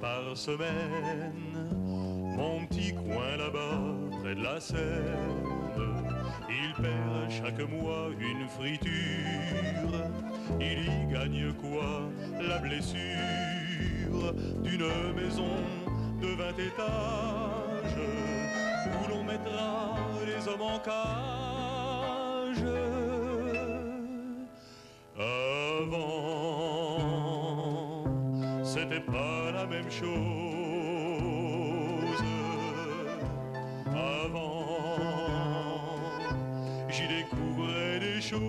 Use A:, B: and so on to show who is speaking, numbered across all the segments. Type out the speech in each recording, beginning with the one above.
A: par semaine. Mon petit coin là-bas, près de la Seine, il perd chaque mois une friture. Il y gagne quoi? La blessure d'une maison de 20 étages où l'on mettra les hommes en cage. C'était pas la même chose. Avant, j'y découvrais des choses.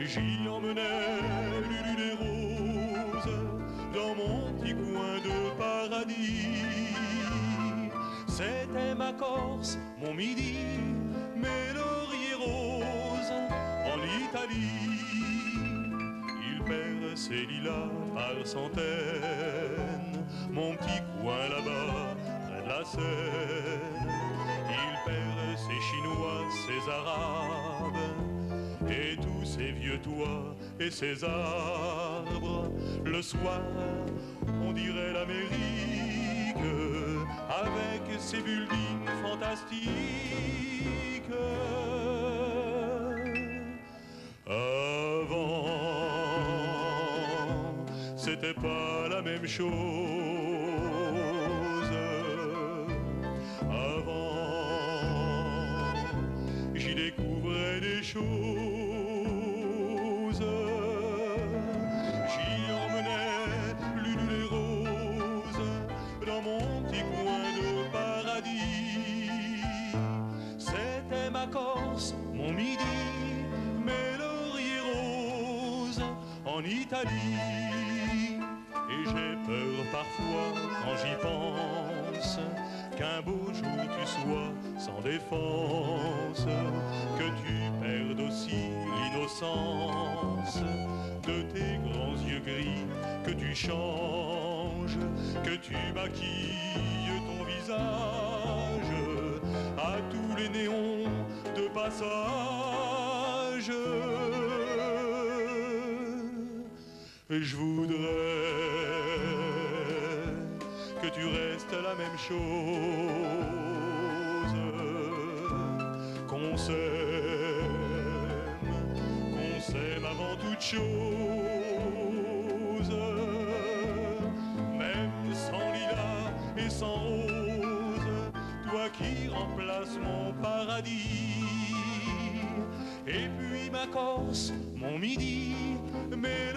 A: J'y emmenais Lulu des roses dans mon petit coin de paradis. C'était ma Corse, mon midi, mes lauriers roses en Italie. Ses lilas par centaines, mon petit coin là-bas, près de la Seine. Il perd ses Chinois, ses Arabes, et tous ces vieux toits et ces arbres. Le soir, on dirait l'Amérique, avec ses buildings fantastiques. C'était pas la même chose. Avant, j'y découvrais des choses. J'y emmenais l'une les roses dans mon petit coin de paradis. C'était ma Corse, mon midi, mes lauriers roses en Italie. Et j'ai peur parfois quand j'y pense qu'un beau jour tu sois sans défense, que tu perdes aussi l'innocence de tes grands yeux gris, que tu changes, que tu maquilles ton visage à tous les néons de passage. Que tu restes la même chose, qu'on s'aime, qu'on s'aime avant toute chose, même sans lilas et sans rose, toi qui remplaces mon paradis. Et puis ma Corse, mon midi, mes